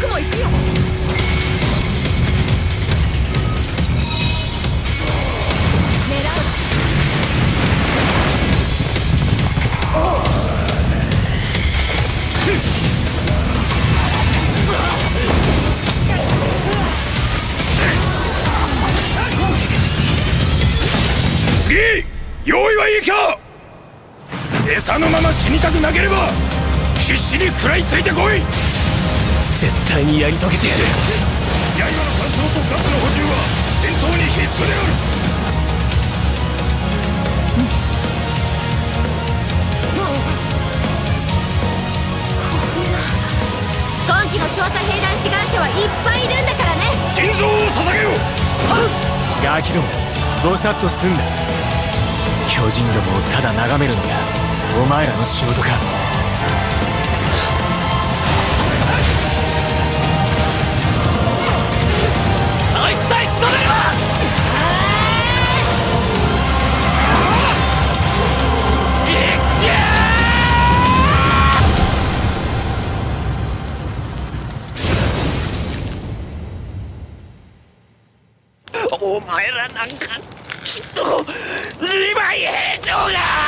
僕も行くよ。用意はいいか。餌のまま死にたくなければ必死に食らいついてこい。絶対にやり遂げてやる。刃の乾燥とガスの補充は戦闘に必須である。今期の調査兵団志願者はいっぱいいるんだからね。心臓を捧げよ。ガキどもごさっとすんな。巨人どもをただ眺めるのがお前らの仕事かお前らなんかきっとリヴァイ兵長だ